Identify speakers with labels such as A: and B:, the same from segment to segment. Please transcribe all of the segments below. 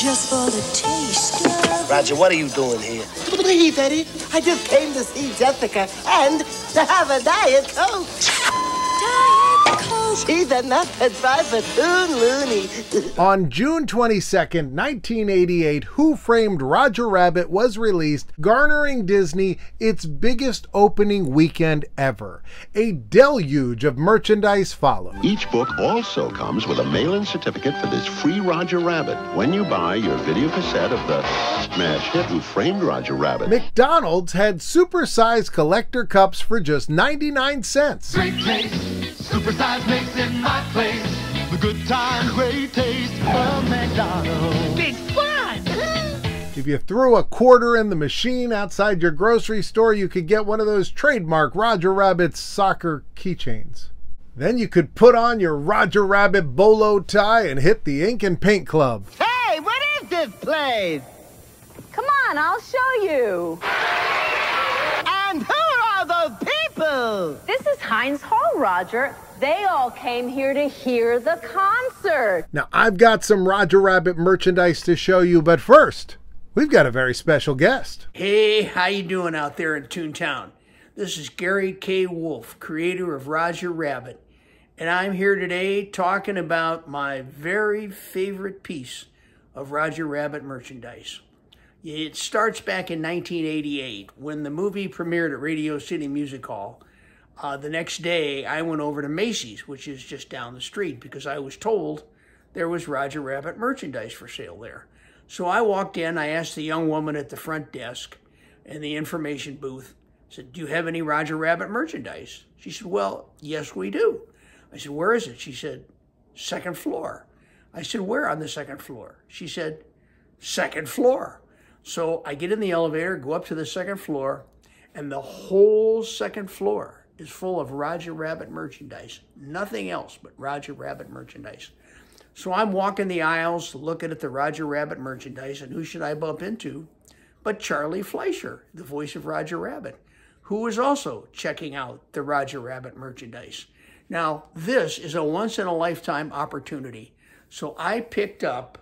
A: just for the taste of
B: Roger, what are you doing here?
C: Please, Eddie, I just came to see Jessica and to have a Diet Coke.
A: Diet Coke.
C: She's enough to drive a loony.
D: On June 22nd, 1988, Who Framed Roger Rabbit was released, garnering Disney its biggest opening weekend ever. A deluge of merchandise followed.
E: Each book also comes with a mail-in certificate for this free Roger Rabbit when you buy your video cassette of the smash hit Who Framed Roger Rabbit.
D: McDonald's had supersized collector cups for just 99 cents.
F: Great taste, supersized makes in my place. The good time, great taste of McDonald's. Big fun!
D: If you threw a quarter in the machine outside your grocery store, you could get one of those trademark Roger Rabbit soccer keychains. Then you could put on your Roger Rabbit bolo tie and hit the ink and paint club.
C: hey, what is this place?
G: Come on, I'll show you.
C: And who are those people?
G: This is Heinz Hall, Roger. They all came here to hear the concert.
D: Now, I've got some Roger Rabbit merchandise to show you, but first, we've got a very special guest.
H: Hey, how you doing out there in Toontown? This is Gary K. Wolf, creator of Roger Rabbit, and I'm here today talking about my very favorite piece of Roger Rabbit merchandise. It starts back in 1988 when the movie premiered at Radio City Music Hall. Uh, the next day, I went over to Macy's, which is just down the street, because I was told there was Roger Rabbit merchandise for sale there. So I walked in, I asked the young woman at the front desk in the information booth, I said, Do you have any Roger Rabbit merchandise? She said, Well, yes, we do. I said, Where is it? She said, Second floor. I said, Where on the second floor? She said, Second floor. So I get in the elevator, go up to the second floor, and the whole second floor is full of Roger Rabbit merchandise. Nothing else but Roger Rabbit merchandise. So I'm walking the aisles looking at the Roger Rabbit merchandise, and who should I bump into but Charlie Fleischer, the voice of Roger Rabbit, who was also checking out the Roger Rabbit merchandise. Now, this is a once in a lifetime opportunity. So I picked up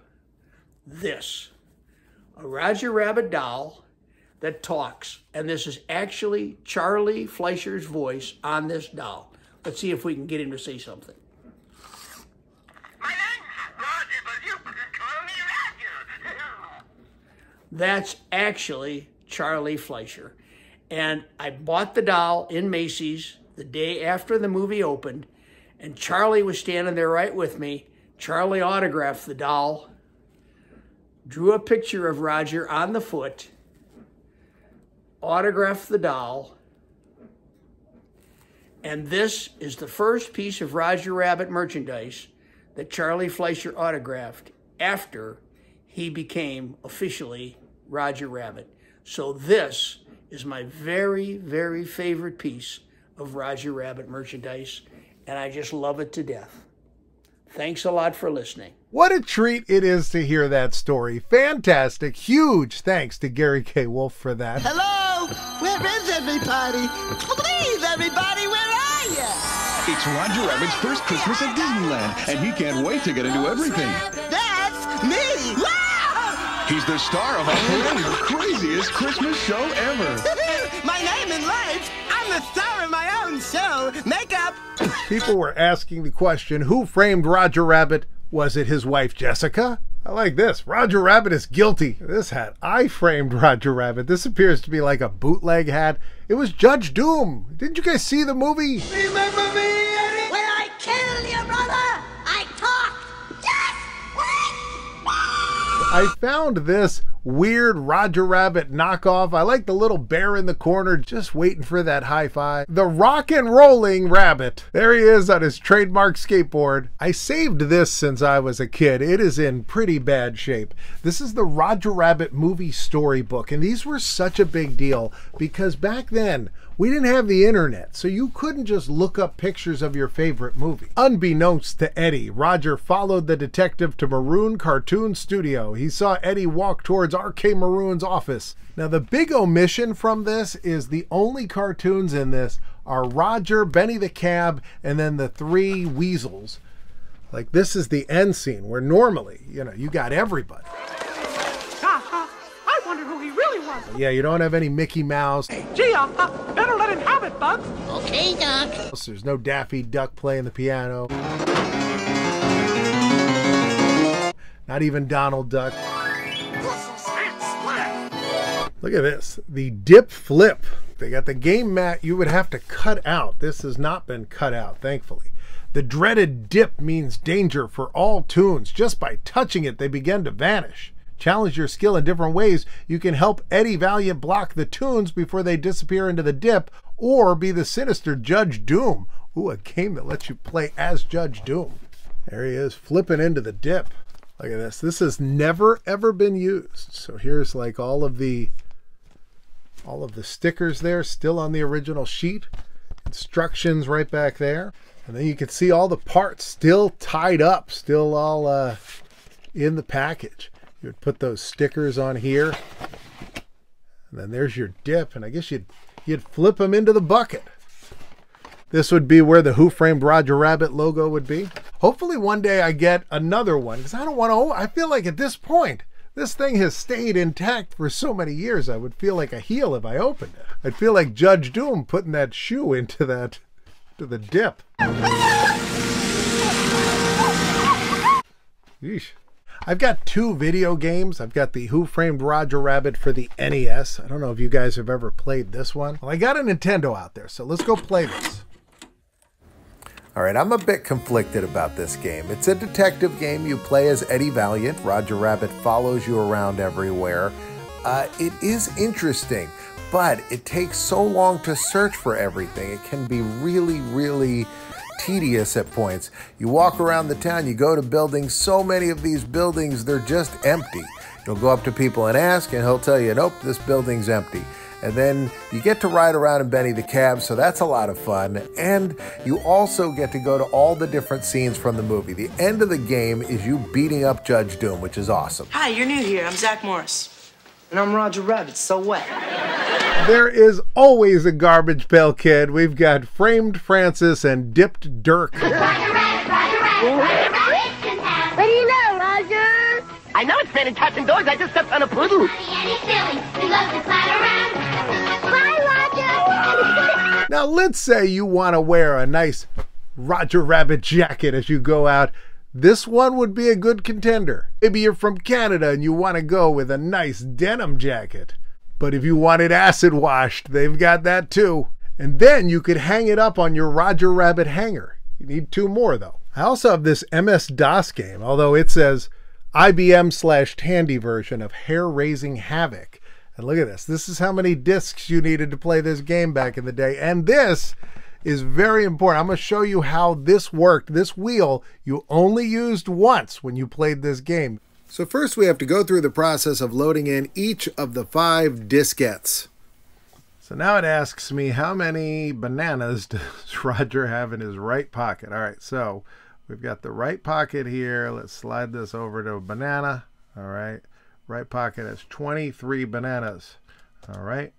H: this a Roger Rabbit doll that talks. And this is actually Charlie Fleischer's voice on this doll. Let's see if we can get him to say something.
I: My name's Roger, but you can call me Roger.
H: That's actually Charlie Fleischer. And I bought the doll in Macy's the day after the movie opened, and Charlie was standing there right with me. Charlie autographed the doll, drew a picture of Roger on the foot, autographed the doll, and this is the first piece of Roger Rabbit merchandise that Charlie Fleischer autographed after he became officially Roger Rabbit. So this is my very, very favorite piece of Roger Rabbit merchandise, and I just love it to death. Thanks a lot for listening.
D: What a treat it is to hear that story. Fantastic. Huge thanks to Gary K. Wolf for that.
C: Hello? Where is everybody? Please, everybody, where are you?
J: It's Roger Rabbit's first Christmas at Disneyland, and he can't wait to get into everything.
C: That's me! Wow!
J: He's the star of our perennial craziest Christmas show ever.
C: my name in lights. I'm the star of my own show. Makeup.
D: People were asking the question who framed Roger Rabbit? Was it his wife Jessica? I like this. Roger Rabbit is guilty. This hat, I framed Roger Rabbit. This appears to be like a bootleg hat. It was Judge Doom. Didn't you guys see the movie?
A: I
D: found this weird Roger Rabbit knockoff. I like the little bear in the corner just waiting for that high five. The rock and rolling rabbit. There he is on his trademark skateboard. I saved this since I was a kid. It is in pretty bad shape. This is the Roger Rabbit movie storybook, and these were such a big deal because back then we didn't have the internet, so you couldn't just look up pictures of your favorite movie. Unbeknownst to Eddie, Roger followed the detective to Maroon Cartoon Studio. He saw Eddie walk towards RK Maroon's office. Now, the big omission from this is the only cartoons in this are Roger, Benny the Cab, and then the three weasels. Like, this is the end scene where normally, you know, you got everybody. Yeah, you don't have any Mickey Mouse.
B: Hey, Gee, uh, uh, better let him have it, Bugs.
A: Okay, Doc.
D: There's no Daffy Duck playing the piano. Not even Donald Duck. Look at this. The dip flip. They got the game mat you would have to cut out. This has not been cut out, thankfully. The dreaded dip means danger for all toons. Just by touching it, they begin to vanish. Challenge your skill in different ways. You can help Eddie Valiant block the toons before they disappear into the dip, or be the sinister Judge Doom. Ooh, a game that lets you play as Judge Doom. There he is, flipping into the dip. Look at this. This has never ever been used. So here's like all of the all of the stickers there still on the original sheet. Instructions right back there. And then you can see all the parts still tied up, still all uh, in the package. You would put those stickers on here. And then there's your dip. And I guess you'd, you'd flip them into the bucket. This would be where the Who Framed Roger Rabbit logo would be. Hopefully one day I get another one because I don't want to, I feel like at this point, this thing has stayed intact for so many years. I would feel like a heel if I opened it. I'd feel like Judge Doom putting that shoe into that, to the dip. Yeesh. I've got two video games. I've got the Who Framed Roger Rabbit for the NES. I don't know if you guys have ever played this one. Well, I got a Nintendo out there, so let's go play this. All right, I'm a bit conflicted about this game. It's a detective game. You play as Eddie Valiant. Roger Rabbit follows you around everywhere. Uh, it is interesting, but it takes so long to search for everything. It can be really, really tedious at points. You walk around the town, you go to buildings, so many of these buildings, they're just empty. You'll go up to people and ask, and he'll tell you, nope, this building's empty. And then you get to ride around in Benny the Cab, so that's a lot of fun. And you also get to go to all the different scenes from the movie. The end of the game is you beating up Judge Doom, which is awesome.
K: Hi, you're new here. I'm Zach Morris. And I'm Roger Rabbit. So what?
D: There is always a garbage pail kid. We've got Framed Francis and Dipped Dirk.
A: Roger Rabbit, Roger Rabbit, Roger Rabbit. What do you know, Roger?
C: I know it's been in and doors. I just stepped on a poodle.
A: And he's silly. He loves to clown around. Bye, Roger.
D: Now, let's say you want to wear a nice Roger Rabbit jacket as you go out. This one would be a good contender. Maybe you're from Canada and you want to go with a nice denim jacket. But if you want it acid washed, they've got that too. And then you could hang it up on your Roger Rabbit hanger. You need two more though. I also have this MS DOS game, although it says IBM slash Tandy version of Hare Raising Havoc. And look at this. This is how many discs you needed to play this game back in the day. And this is very important. I'm going to show you how this worked. This wheel you only used once when you played this game. So first we have to go through the process of loading in each of the five diskettes. So now it asks me how many bananas does Roger have in his right pocket? All right, so we've got the right pocket here. Let's slide this over to a banana. All right, right pocket has 23 bananas. All right.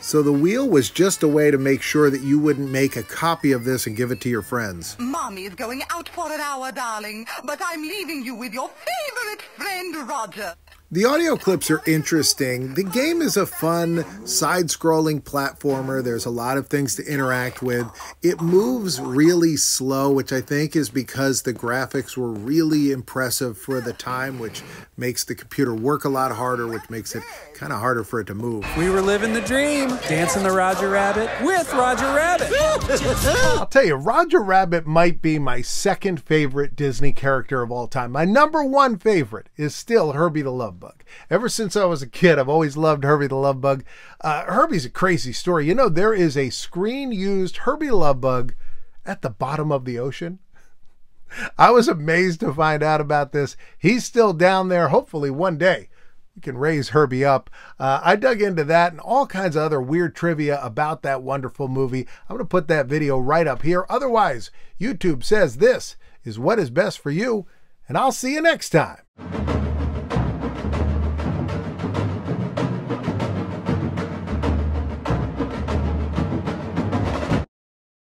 D: So the wheel was just a way to make sure that you wouldn't make a copy of this and give it to your friends.
L: Mommy is going out for an hour, darling, but I'm leaving you with your favorite friend, Roger.
D: The audio clips are interesting. The game is a fun side scrolling platformer. There's a lot of things to interact with. It moves really slow, which I think is because the graphics were really impressive for the time, which makes the computer work a lot harder, which makes it kind of harder for it to move.
M: We were living the dream, dancing the Roger Rabbit with Roger Rabbit.
D: I'll tell you, Roger Rabbit might be my second favorite Disney character of all time. My number one favorite is still Herbie the Love Bug. Ever since I was a kid, I've always loved Herbie the Love Bug. Uh, Herbie's a crazy story. You know, there is a screen used Herbie Love Bug at the bottom of the ocean. I was amazed to find out about this. He's still down there. Hopefully, one day we can raise Herbie up. Uh, I dug into that and all kinds of other weird trivia about that wonderful movie. I'm going to put that video right up here. Otherwise, YouTube says this is what is best for you, and I'll see you next time.